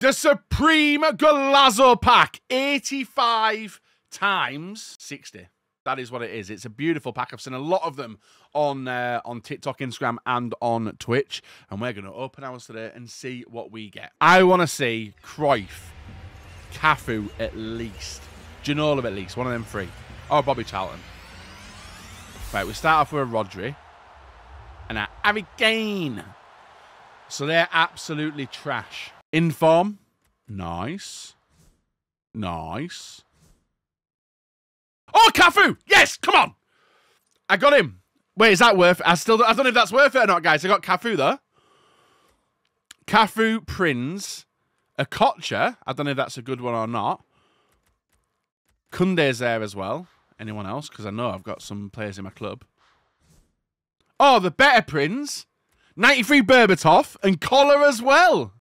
The Supreme Golazo pack. 85 times 60. That is what it is. It's a beautiful pack. I've seen a lot of them on uh, on TikTok, Instagram, and on Twitch. And we're going to open ours today and see what we get. I want to see Cruyff, Cafu at least. Ginola at least. One of them three. Or Bobby Charlton. Right, we start off with a Rodri. And a Harry Kane. So they're absolutely trash. In form. Nice. Nice. Oh, Cafu! Yes, come on! I got him. Wait, is that worth it? I still don't, I don't know if that's worth it or not, guys. I got Cafu, though. Cafu, Prince, Okocha. I don't know if that's a good one or not. Koundé's there as well. Anyone else? Because I know I've got some players in my club. Oh, the better Prince. 93 Berbatov and Collar as well.